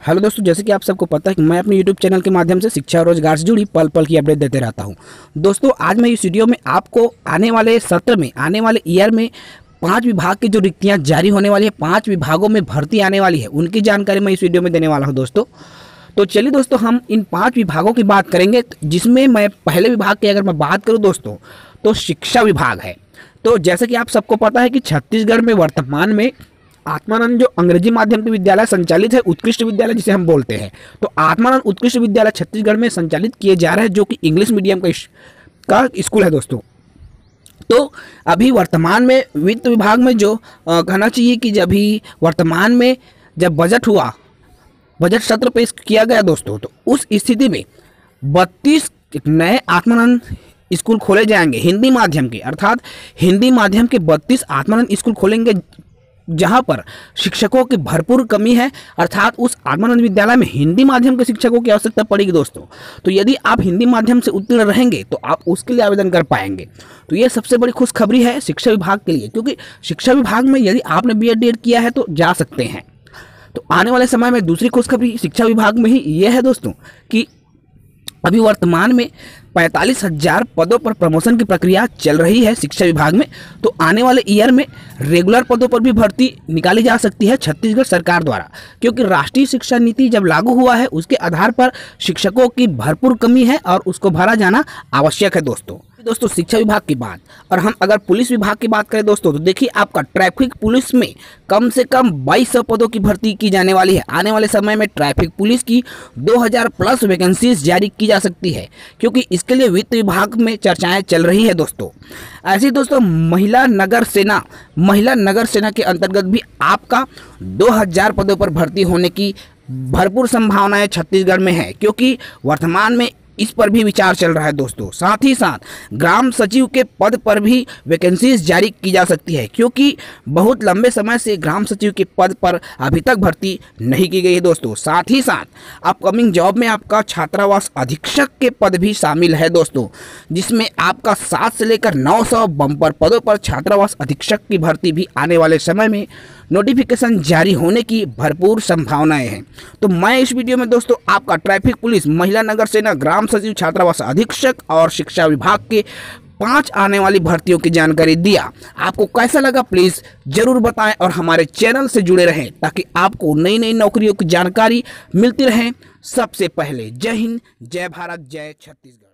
Hello दोस्तों, जैसे कि आप सबको पता है कि मैं अपने यूट्यूब चैनल के माध्यम से शिक्षा रोज़गार से जुड़ी पल पल की अपडेट देते रहता हूँ। दोस्तों, आज मैं इस वीडियो में आपको आने वाले सत्र में, आने वाले ईयर में पाँच विभाग की जो रिक्तियाँ जारी होने वाली है, पाँच विभागों में भर्ती आने वाली है, उनकी जानकारी मैं इस वीडियो में देने वाला हूँ दोस्तों। तो चलिए दोस्तों, हम इन पाँच विभागों की बात करेंगे, जिसमें मैं पहले विभाग की अगर मैं बात करूँ दोस्तों तो शिक्षा विभाग है। तो जैसे कि आप सबको पता है कि छत्तीसगढ़ में वर्तमान में आत्मानंद जो अंग्रेज़ी माध्यम के विद्यालय संचालित है, उत्कृष्ट विद्यालय जिसे हम बोलते हैं। तो आत्मानंद उत्कृष्ट विद्यालय छत्तीसगढ़ में संचालित किए जा रहे हैं, जो कि इंग्लिश मीडियम का का स्कूल है दोस्तों। तो अभी वर्तमान में वित्त विभाग में जो कहना चाहिए कि जब भी वर्तमान में जब बजट हुआ, बजट सत्र पेश किया गया दोस्तों तो उस स्थिति में बत्तीस नए आत्मानंद स्कूल खोले जाएँगे, हिंदी माध्यम के। अर्थात हिंदी माध्यम के बत्तीस आत्मानंद स्कूल खोलेंगे जहाँ पर शिक्षकों की भरपूर कमी है, अर्थात उस आत्मानंद विद्यालय में हिंदी माध्यम के शिक्षकों की आवश्यकता पड़ेगी दोस्तों। तो यदि आप हिंदी माध्यम से उत्तीर्ण रहेंगे तो आप उसके लिए आवेदन कर पाएँगे। तो ये सबसे बड़ी खुशखबरी है शिक्षा विभाग के लिए, क्योंकि शिक्षा विभाग में यदि आपने बी एड किया है तो जा सकते हैं। तो आने वाले समय में दूसरी खुशखबरी शिक्षा विभाग में ही ये है दोस्तों, कि अभी वर्तमान में पैंतालीस हज़ार पदों पर प्रमोशन की प्रक्रिया चल रही है शिक्षा विभाग में तो आने वाले ईयर में रेगुलर पदों पर भी भर्ती निकाली जा सकती है छत्तीसगढ़ सरकार द्वारा। क्योंकि राष्ट्रीय शिक्षा नीति जब लागू हुआ है, उसके आधार पर शिक्षकों की भरपूर कमी है और उसको भरा जाना आवश्यक है दोस्तों। दोस्तों, शिक्षा विभाग की बात। और हम अगर पुलिस विभाग की बात करें दोस्तों तो देखिए आपका ट्रैफ़िक पुलिस में कम से कम बाईस पदों की भर्ती की जाने वाली है। आने वाले समय में ट्रैफ़िक पुलिस की 2000 प्लस वैकेंसीज जारी की जा सकती है, क्योंकि इसके लिए वित्त विभाग में चर्चाएँ चल रही है दोस्तों। ऐसे दोस्तों, महिला नगर सेना, महिला नगर सेना के अंतर्गत भी आपका दो हज़ार पदों पर भर्ती होने की भरपूर संभावनाएँ छत्तीसगढ़ में है, क्योंकि वर्तमान में इस पर भी विचार चल रहा है दोस्तों। साथ ही साथ, ग्राम सचिव के पद पर भी वैकेंसीज जारी की जा सकती है, क्योंकि बहुत लंबे समय से ग्राम सचिव के पद पर अभी तक भर्ती नहीं की गई है दोस्तों। साथ ही साथ अपकमिंग जॉब में आपका छात्रावास अधीक्षक के पद भी शामिल है दोस्तों, जिसमें आपका सात से लेकर नौ सौ बम्पर पदों पर छात्रावास अधीक्षक की भर्ती भी आने वाले समय में नोटिफिकेशन जारी होने की भरपूर संभावनाएँ हैं। तो मैं इस वीडियो में दोस्तों आपका ट्रैफ़िक पुलिस, महिला नगर सेना, ग्राम सचिव, छात्रावास अधीक्षक और शिक्षा विभाग के पाँच आने वाली भर्तियों की जानकारी दिया। आपको कैसा लगा प्लीज़ ज़रूर बताएँ और हमारे चैनल से जुड़े रहें ताकि आपको नई नई नौकरियों की जानकारी मिलती रहे। सबसे पहले, जय हिंद, जय भारत, जय छत्तीसगढ़।